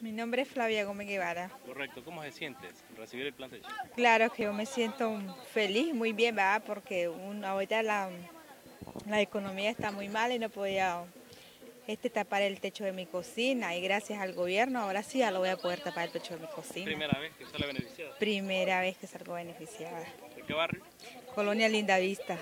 Mi nombre es Flavia Gómez Guevara. Correcto, ¿cómo se sientes recibir el plan de Techo? Claro que yo me siento feliz, muy bien, ¿verdad? Porque ahorita la, la economía está muy mal y no podía este, tapar el techo de mi cocina y gracias al gobierno ahora sí ya lo voy a poder tapar el techo de mi cocina. ¿Primera vez que sale beneficiada? Primera vez que salgo beneficiada. ¿De qué barrio? Colonia Linda Vista.